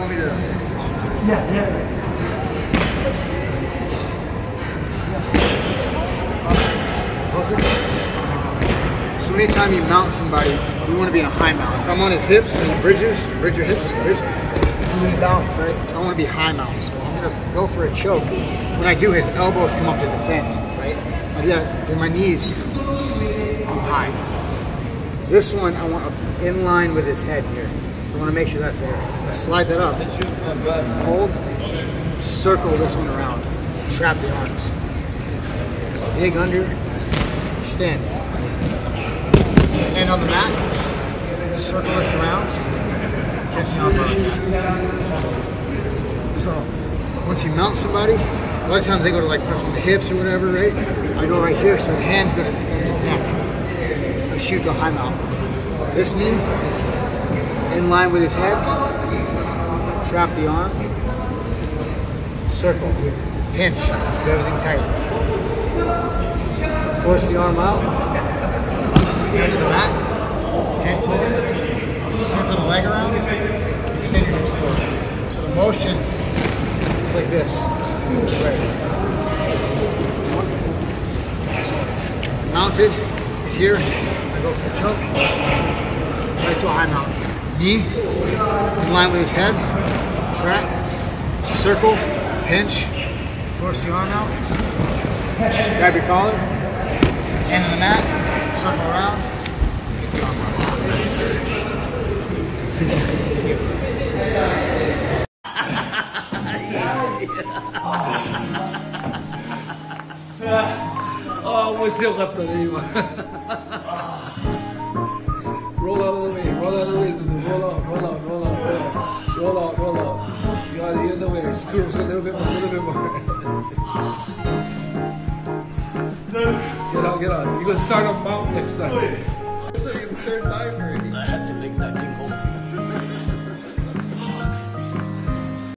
want me to? Yeah, yeah. So anytime you mount somebody, you want to be in a high mount. If I'm on his hips and he bridges, bridge your hips, bridge, you lose balance, right? So I want to be high mount. So I'm going to go for a choke. When I do, his elbows come up to defend, right? I do that my knees. I'm high. This one, I want in line with his head here. Want to make sure that's there. So slide that up, hold, circle this one around, trap the arms. Dig under, stand. And on the mat, circle this around, catch the arm. So once you mount somebody, a lot of times they go to like press on the hips or whatever, right? I go right here, so his hand's gonna defend his neck. I shoot the high mount. This knee, in line with his head, trap the arm, circle, pinch, get everything tight. Force the arm out, into the mat, head forward, circle the leg around, extend your hips forward. So the motion is like this. Right. Mounted is here. I go for a choke, right to a high mount knee in line with his head, trap, circle, pinch, force the arm out, grab your collar, hand on the mat, circle around, get the arm out. oh, você é o rapaz aí, mano. Roll out, roll out. You gotta get in the way. Screw a little bit more, a little bit more. get out, get out. You're gonna start on mount next time. It's the third time already. I had to make that thing go.